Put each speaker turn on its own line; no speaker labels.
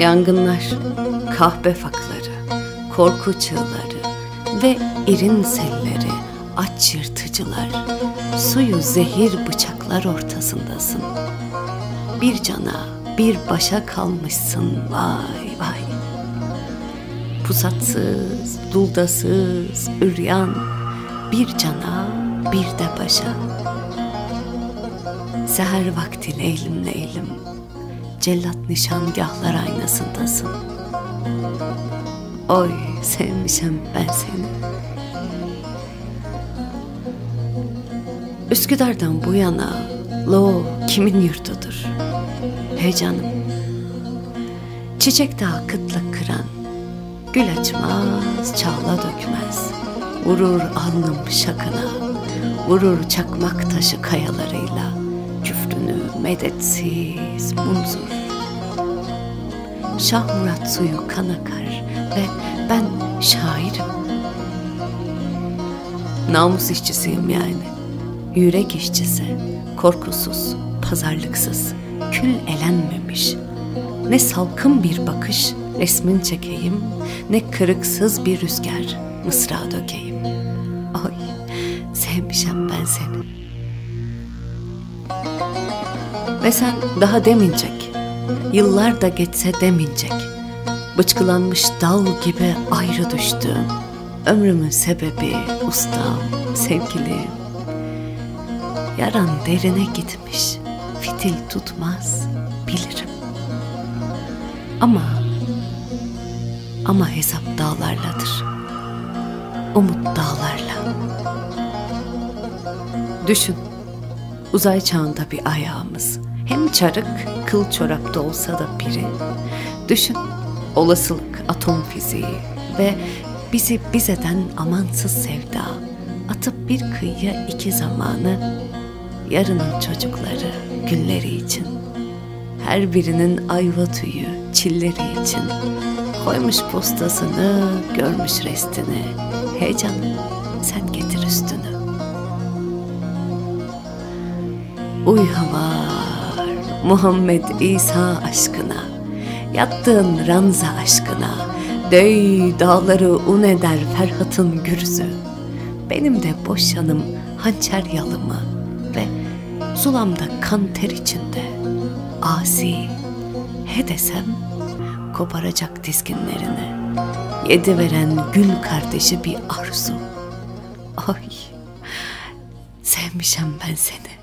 Yangınlar, kahpe fakları, korku çığları ve irin selleri, aç yırtıcılar, suyu zehir bıçaklar ortasındasın. Bir cana, bir başa kalmışsın vay vay. Pusatsız, duldasız, üryan, bir cana, bir de başa. Seher vakti leylim leylim, cellat nişangahlar aynasındasın. Oy sevmişim ben seni. Üsküdar'dan bu yana Lo kimin yurdudur? Hey canım. Çiçek dağı kıtlık kıran, gül açmaz, çağla dökmez. Vurur alnım şakına, vurur çakmak taşı kayalarıyla, medetsiz munzur. Şah Murat suyu kan akar ve ben şairim. Namus işçisiyim yani. Yürek işçisi, korkusuz, pazarlıksız, kül elenmemiş. Ne salkın bir bakış resmin çekeyim, ne kırıksız bir rüzgar mısra dökeyim. Ay, sevmişem ben seni. Ve sen daha demincek, yıllar da geçse demincek, bıçkılanmış dal gibi ayrı düştüm. Ömrümün sebebi ustam, sevgilim. Yaran derine gitmiş, fitil tutmaz, bilirim. Ama, ama hesap dağlarladır. Umut dağlarla. Düşün, uzay çağında bir ayağımız. Hem çarık, kıl çorapta olsa da biri. Düşün, olasılık, atom fiziği ve bizi biz eden amansız sevda. Atıp bir kıyıya iki zamanı, yarının çocukları, günleri için. Her birinin ayva tüyü, çilleri için. Koymuş postasını, görmüş restini. Hey canım, sen getir üstünü. Uy havar, Muhammed İsa aşkına, yattığın ranza aşkına, Dey dağları un eder Ferhat'ın gürzü. Benim de boş yanım hançer yalımı ve zulamda kan ter içinde asi he desem koparacak dizginlerini. Yedi veren gül kardeşi bir arzu. Ay sevmişem ben seni.